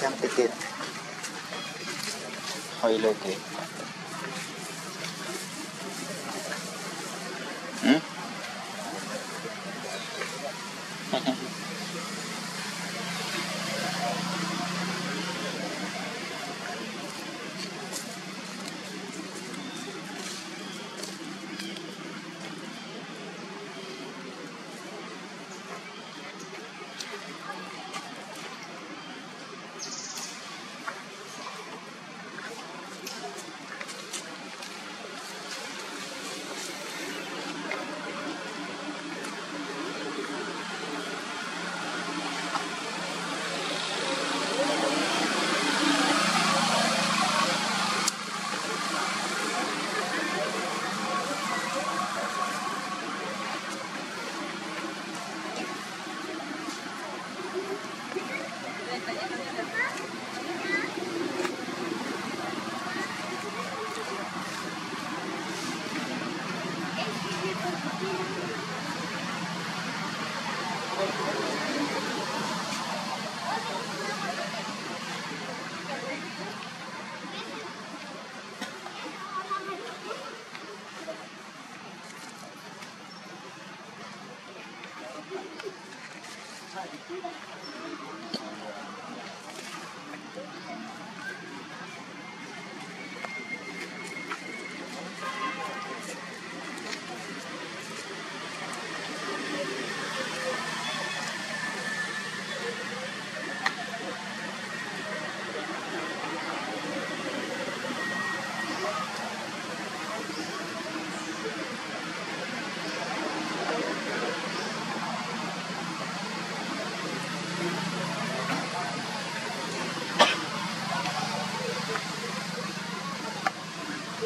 jam pitit hoy lo ke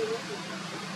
何?